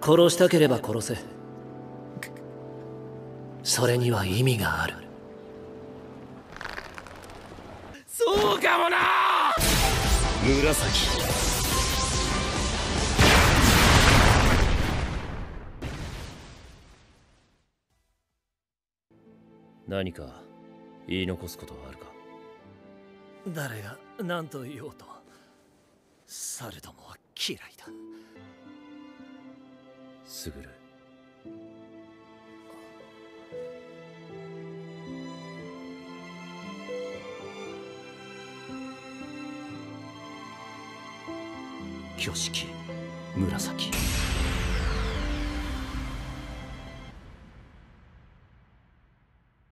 殺したければ殺せ。それには意味がある。そうかもな！紫。何か言い残すことはあるか？誰が何と言おうと猿どもは嫌いだすぐる。挙式。紫。